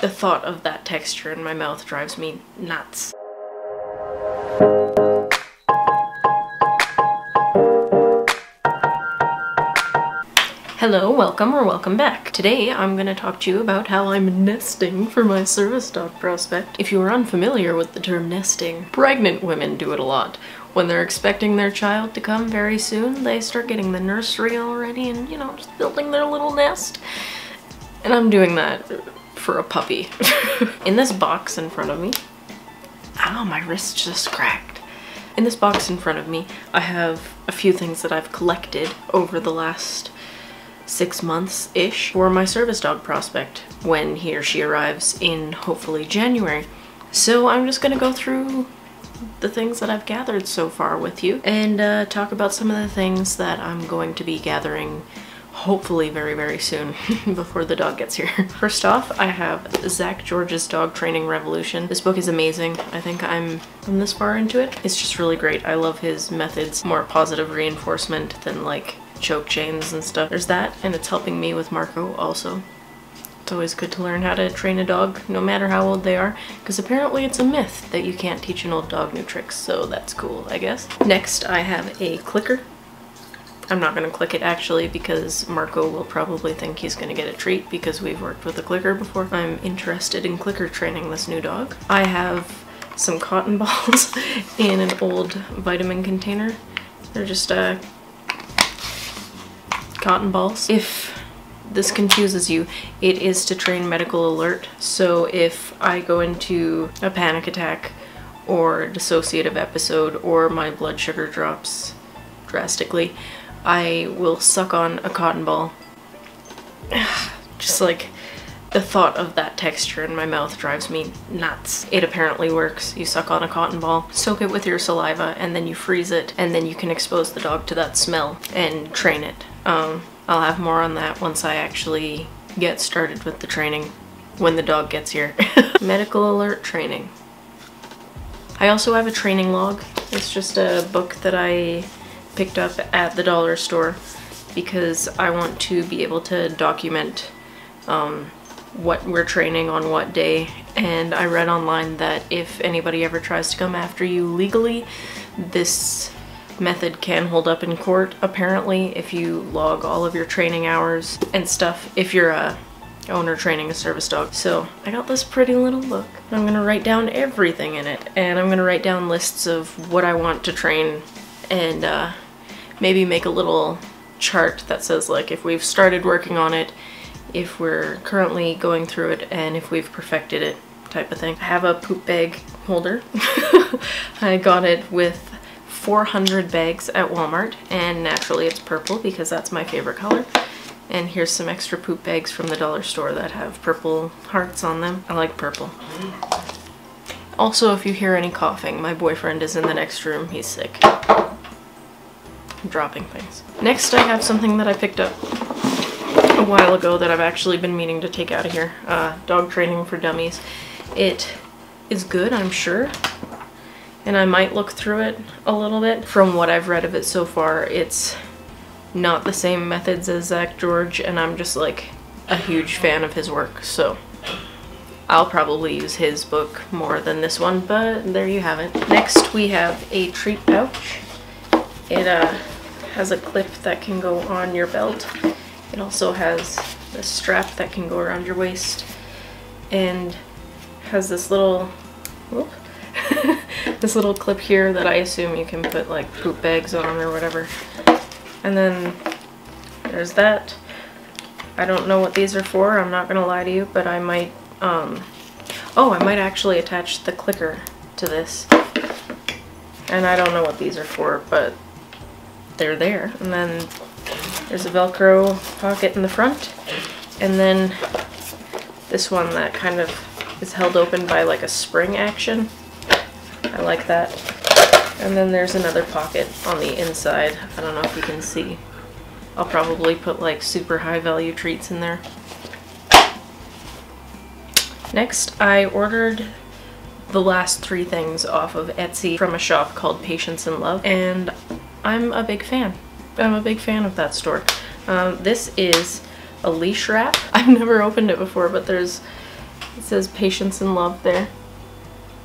The thought of that texture in my mouth drives me nuts. Hello, welcome or welcome back. Today I'm going to talk to you about how I'm nesting for my service dog prospect. If you are unfamiliar with the term nesting, pregnant women do it a lot. When they're expecting their child to come very soon, they start getting the nursery already and, you know, just building their little nest. And I'm doing that for a puppy. in this box in front of me, ow, my wrist just cracked. In this box in front of me, I have a few things that I've collected over the last six months-ish for my service dog prospect when he or she arrives in hopefully January. So I'm just gonna go through the things that I've gathered so far with you and uh, talk about some of the things that I'm going to be gathering hopefully very, very soon before the dog gets here. First off, I have Zak George's Dog Training Revolution. This book is amazing. I think I'm, I'm this far into it. It's just really great. I love his methods, more positive reinforcement than like choke chains and stuff. There's that, and it's helping me with Marco also. It's always good to learn how to train a dog, no matter how old they are, because apparently it's a myth that you can't teach an old dog new tricks, so that's cool, I guess. Next, I have a clicker I'm not to click it actually because Marco will probably think he's to get a treat because we've worked with a clicker before. I'm interested in clicker training this new dog. I have some cotton balls in an old vitamin container. They're just uh, cotton balls. If this confuses you, it is to train medical alert. So if I go into a panic attack or dissociative episode or my blood sugar drops drastically, I will suck on a cotton ball. Just like the thought of that texture in my mouth drives me nuts. It apparently works. You suck on a cotton ball, soak it with your saliva, and then you freeze it, and then you can expose the dog to that smell and train it. Um, I'll have more on that once I actually get started with the training when the dog gets here. Medical alert training. I also have a training log. It's just a book that I picked up at the dollar store because I want to be able to document um, what we're training on what day and I read online that if anybody ever tries to come after you legally this method can hold up in court apparently if you log all of your training hours and stuff if you're a owner training a service dog. So I got this pretty little book. I'm gonna write down everything in it and I'm gonna write down lists of what I want to train and uh, maybe make a little chart that says like if we've started working on it, if we're currently going through it, and if we've perfected it type of thing. I have a poop bag holder. I got it with 400 bags at Walmart and naturally it's purple because that's my favorite color. And here's some extra poop bags from the dollar store that have purple hearts on them. I like purple. Also, if you hear any coughing, my boyfriend is in the next room. He's sick dropping things. Next I have something that I picked up a while ago that I've actually been meaning to take out of here. Uh, dog training for dummies. It is good, I'm sure. And I might look through it a little bit. From what I've read of it so far, it's not the same methods as Zak George, and I'm just like a huge fan of his work, so I'll probably use his book more than this one, but there you have it. Next we have a treat pouch. It uh, has a clip that can go on your belt. It also has a strap that can go around your waist and has this little whoop, this little clip here that I assume you can put like poop bags on or whatever. And then there's that. I don't know what these are for, I'm not gonna lie to you, but I might, um, oh, I might actually attach the clicker to this. And I don't know what these are for, but they're there. And then there's a Velcro pocket in the front. And then this one that kind of is held open by like a spring action. I like that. And then there's another pocket on the inside. I don't know if you can see. I'll probably put like super high value treats in there. Next, I ordered the last three things off of Etsy from a shop called Patience and Love. And I'm a big fan. I'm a big fan of that store. Um, this is a leash wrap. I've never opened it before, but there's It says patience and love there.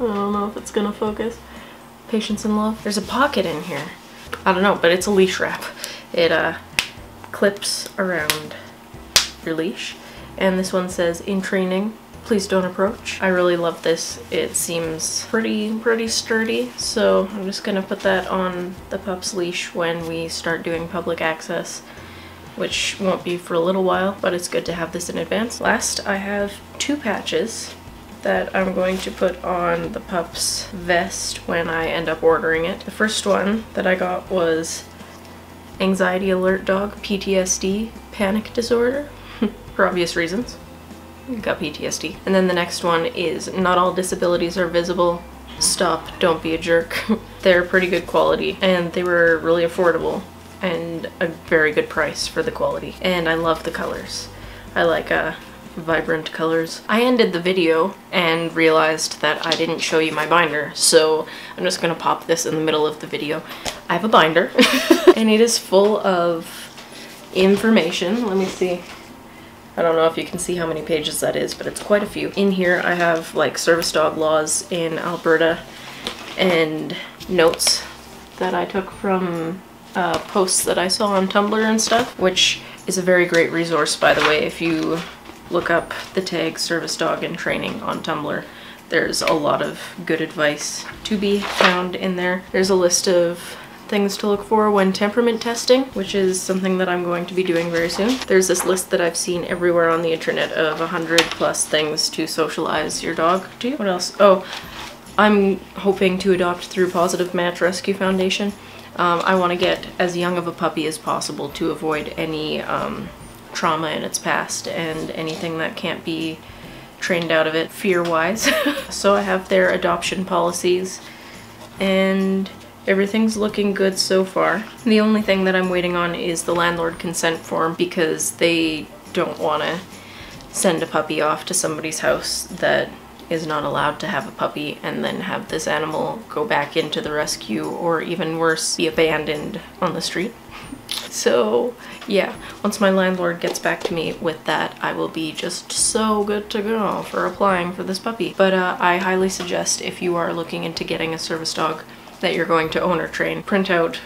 I don't know if it's gonna focus. Patience and love. There's a pocket in here. I don't know, but it's a leash wrap. It uh, clips around your leash. And this one says, in training, please don't approach. I really love this. It seems pretty, pretty sturdy. So I'm just gonna put that on the pup's leash when we start doing public access, which won't be for a little while, but it's good to have this in advance. Last, I have two patches that I'm going to put on the pup's vest when I end up ordering it. The first one that I got was Anxiety Alert Dog PTSD Panic Disorder for obvious reasons. Got PTSD. And then the next one is Not All Disabilities Are Visible. Stop, don't be a jerk. They're pretty good quality and they were really affordable and a very good price for the quality. And I love the colors. I like uh, vibrant colors. I ended the video and realized that I didn't show you my binder, so I'm just gonna pop this in the middle of the video. I have a binder, and it is full of information. Let me see. I don't know if you can see how many pages that is, but it's quite a few. In here I have like service dog laws in Alberta and notes that I took from uh, posts that I saw on Tumblr and stuff, which is a very great resource by the way if you look up the tag service dog in training on Tumblr. There's a lot of good advice to be found in there. There's a list of things to look for when temperament testing, which is something that I'm going to be doing very soon. There's this list that I've seen everywhere on the internet of 100 plus things to socialize your dog to. What else? Oh, I'm hoping to adopt through Positive Match Rescue Foundation. Um, I want to get as young of a puppy as possible to avoid any um, trauma in its past and anything that can't be trained out of it fear-wise. so I have their adoption policies and everything's looking good so far. The only thing that I'm waiting on is the landlord consent form because they don't want to send a puppy off to somebody's house that is not allowed to have a puppy and then have this animal go back into the rescue or even worse, be abandoned on the street. So yeah, once my landlord gets back to me with that, I will be just so good to go for applying for this puppy. But uh, I highly suggest if you are looking into getting a service dog that you're going to own or train, print out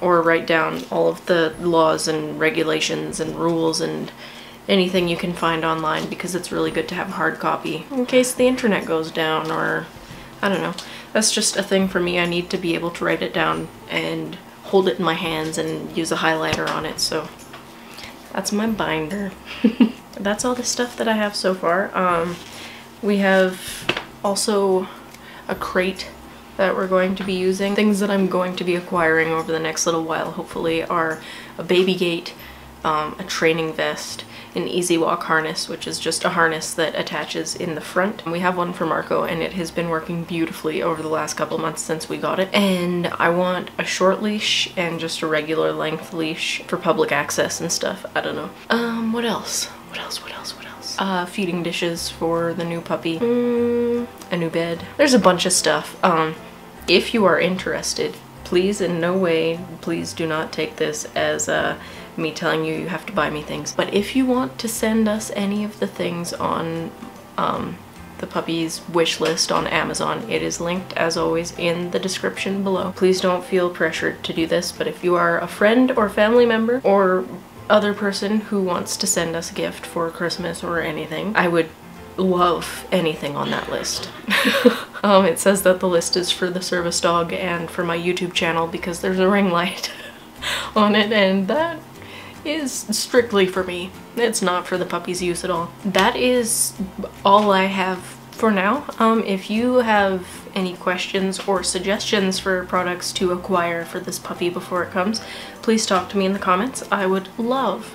or write down all of the laws and regulations and rules and anything you can find online because it's really good to have a hard copy in case the internet goes down or I don't know. That's just a thing for me. I need to be able to write it down and hold it in my hands and use a highlighter on it. So that's my binder. that's all the stuff that I have so far. Um, we have also a crate that we're going to be using. Things that I'm going to be acquiring over the next little while hopefully are a baby gate, um, a training vest, an Easy Walk harness, which is just a harness that attaches in the front. We have one for Marco and it has been working beautifully over the last couple months since we got it. And I want a short leash and just a regular length leash for public access and stuff. I don't know. Um, what else? What else? What else? What else? Uh, feeding dishes for the new puppy. Mm, a new bed. There's a bunch of stuff. Um, if you are interested, please in no way, please do not take this as a me telling you you have to buy me things. But if you want to send us any of the things on um, the puppy's wish list on Amazon. It is linked as always in the description below. Please don't feel pressured to do this, but if you are a friend or family member or other person who wants to send us a gift for Christmas or anything, I would love anything on that list. um, it says that the list is for the service dog and for my YouTube channel because there's a ring light on it and that is strictly for me. It's not for the puppy's use at all. That is all I have for now. Um, if you have any questions or suggestions for products to acquire for this puppy before it comes, please talk to me in the comments. I would love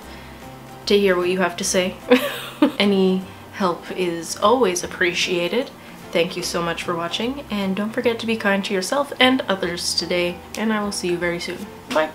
to hear what you have to say. any help is always appreciated. Thank you so much for watching, and don't forget to be kind to yourself and others today, and I will see you very soon. Bye!